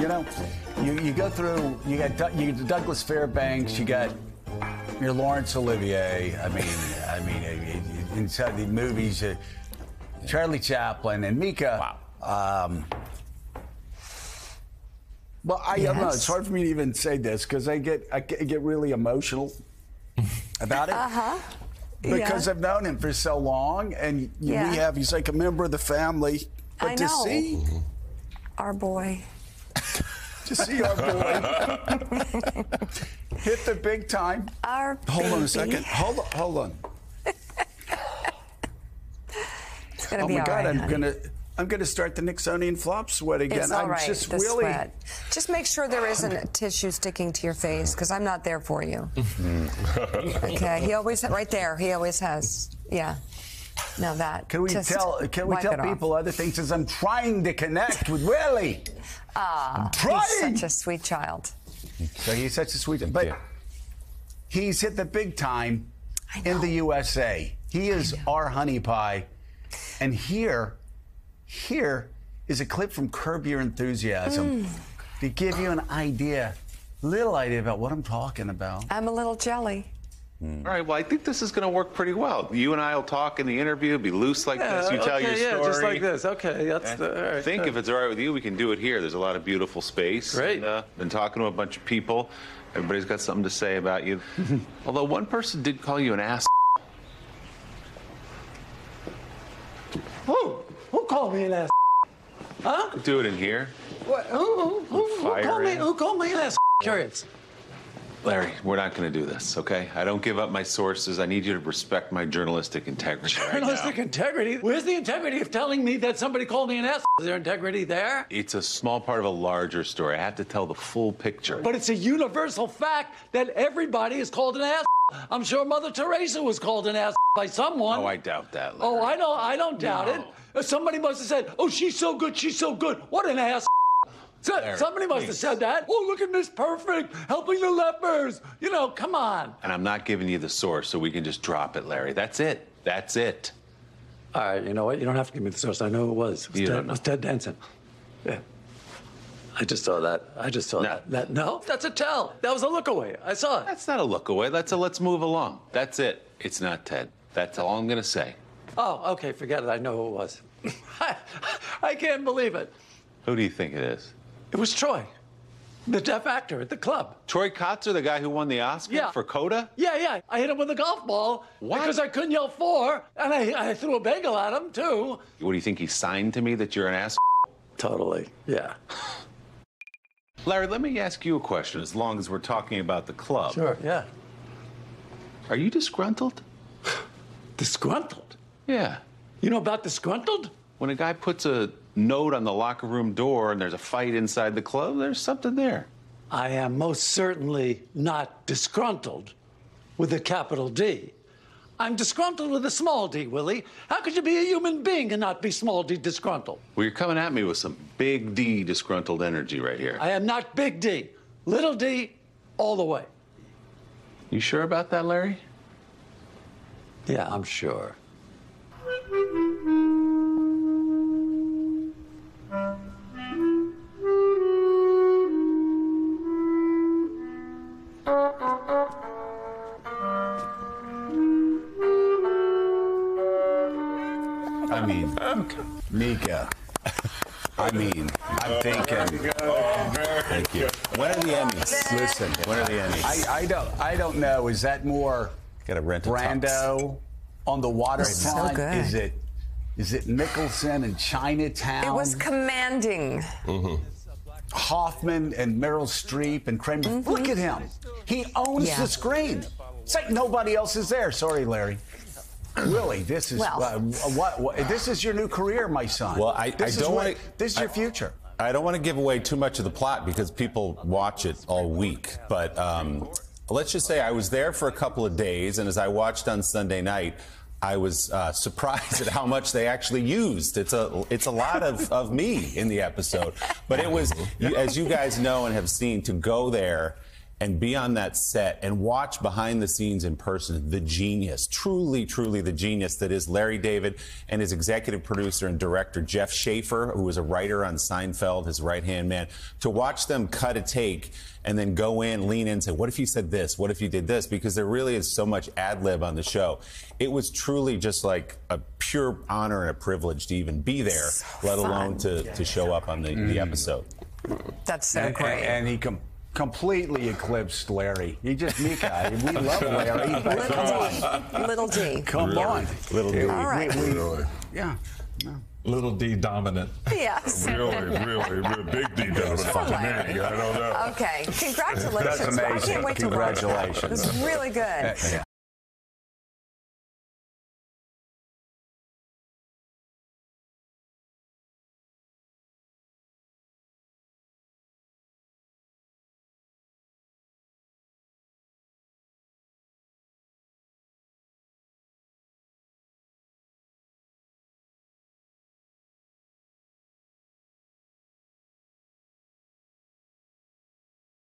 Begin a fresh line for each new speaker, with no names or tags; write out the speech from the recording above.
You know, you, you go through. You got Du- you got Douglas Fairbanks. You got your Laurence Olivier. I mean, I mean, uh, inside the movies, uh, Charlie Chaplin and Mika. Wow. Um, well, I don't know. It's hard for me to even say this because I get I get get really emotional about it.
Uh huh.
Because I've known him for so long, and
Yeah.
we have, he's like a member of the family. But
I
to
know.
see,
Our boy.
To see our boy hit the big time.
Our
Hold on a second. Hold on. Hold on.
It's gonna
Oh
be
my
all
God,
right,
I'm
honey.
gonna, I'm gonna start the Nixonian flop sweat again.
It's all
I'm
right.
just
the
really.
sweat. Just make sure there isn't a tissue sticking to your face, because I'm not there for you. okay. He always right there. He always has. Yeah. Now that.
Can we
just
tell? Can we tell
it off.
people other things? As I'm trying to connect with Willie.
Ah,
trying.
he's such a sweet child.
So he's such a sweet. Child. But
you.
he's hit the big time in the USA. He is our honey pie. And here, here is a clip from Curb Your Enthusiasm
Mm.
to give you an idea, little idea about what I'm talking about.
I'm a little jelly.
All right, well, I think this is going to work pretty well. You and I will talk in the interview, be loose like this. You tell
okay,
your
yeah, just like this. Okay, that's the. All
I think
good.
if it's all right with you, we can do it here. There's a lot of beautiful space.
Great.
And, uh, been talking to a bunch of people. Everybody's got something to say about you. Although one person did call you an ass.
Who? Who called me an ass? Huh?
Do it in here.
What? Who, who, who, who called me? Who called me an ass? Curious.
Larry, we're not going to do this, okay? I don't give up my sources. I need you to respect my journalistic integrity.
Journalistic
now.
integrity. Where's the integrity of telling me that somebody called me an ass? Is there integrity there?
It's a small part of a larger story. I have to tell the full picture.
But it's a universal fact that everybody is called an ass. I'm sure Mother Teresa was called an ass by someone.
oh, I doubt that. Oh, Larry.
Oh, I know. I don't doubt
No.
it. Somebody must have said, "Oh, she's so good. She's so good. What an ass." So-
Larry,
somebody must have said that. Oh, look at Miss Perfect helping the lepers. You know, come on.
And I'm not giving you the source, so we can just drop it, Larry. That's it. That's it.
All right, you know what? You don't have to give me the source. I know who it was. It was,
You
Ted,
don't
it was Ted Danson. Yeah. I just saw that. I just saw
No.
that. that. No, that's a tell. That was a look away. I saw it.
That's not a look away. That's a let's move along. That's it. It's not Ted. That's all I'm going to say.
Oh, okay. Forget it. I know who it was. I can't believe it.
Who do you think it is?
It was Troy, the deaf actor at the club.
Troy Kotsur, the guy who won the Oscar
Yeah.
for Coda?
Yeah, yeah. I hit him with a golf ball
What?
because I couldn't yell four, and I, I threw a bagel at him too.
What do you think he signed to me that you're an ass?
Totally. Yeah.
Larry, let me ask you a question as long as we're talking about the club.
Sure. Yeah.
Are you disgruntled?
Disgruntled.
Yeah.
You know about disgruntled?
When a guy puts a note on the locker room door and there's a fight inside the club, there's something there.
I am most certainly not disgruntled with a capital D. I'm disgruntled with a small d, Willie. How could you be a human being and not be small d disgruntled?
Well, you're coming at me with some big D disgruntled energy right here.
I am not big D. Little d, all the way.
You sure about that, Larry?
Yeah, I'm sure.
I mean, Mika. I mean, I'm thinking.
Thank you. When are the Emmys?
Listen,
When are the Emmys?
I, I don't. I don't know. Is that more
Got to rent a tux.
Brando on the waterfront?
good.
Is it? Is it Nicholson in Chinatown?
It was commanding. Mm-hmm.
Hoffman and Meryl Streep and Kramer. Look at him. He owns
Yeah.
the screen. It's like nobody else is there. Sorry, Larry. Willie, this is
Well.
uh, what, what? This is your new career, my son.
Well, I-
this
I
is
don't wanna-
This is your
I-
future.
I don't want to give away too much of the plot because people watch it all week. But um, let's just say I was there for a couple of days, and as I watched on Sunday night, I was uh, surprised at how much they actually used. It's a it's a lot of, of me in the episode, but it was as you guys know and have seen to go there
and be on that set and watch behind the scenes in person the genius, truly, truly the genius that is Larry David and his executive producer and director Jeff Schaffer, who was a writer on Seinfeld, his right hand man, to watch them cut a take and then go in, lean in, and say, What if you said this? What if you did this? Because there really is so much ad lib on the show. It was truly just like a pure honor and a privilege to even be there, let alone to, to show up on the, the mm. episode.
That's so
and,
great.
and he com- completely eclipsed Larry. He just Mika. we love Larry. but Come on,
Little D. Little D.
come on.
Little D.
All right.
we- we- yeah. no.
Little D dominant.
Yes.
Really, really, real big D dominant for me. I don't know.
Okay. Congratulations.
That's
I can't wait to watch.
Congratulations.
It was really good.